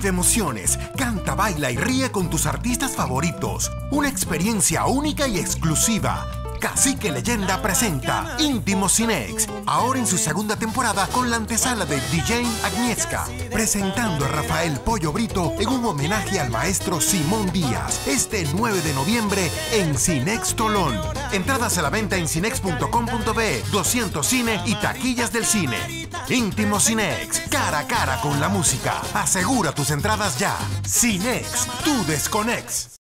Vive emociones, canta, baila y ríe con tus artistas favoritos. Una experiencia única y exclusiva. Cacique Leyenda presenta Íntimo Cinex, ahora en su segunda temporada con la antesala de DJ Agnieszka, presentando a Rafael Pollo Brito en un homenaje al maestro Simón Díaz, este 9 de noviembre en Cinex Tolón. Entradas a la venta en cinex.com.be, 200 cine y taquillas del cine. Íntimo Cinex, cara a cara con la música. Asegura tus entradas ya. Cinex, tu desconex.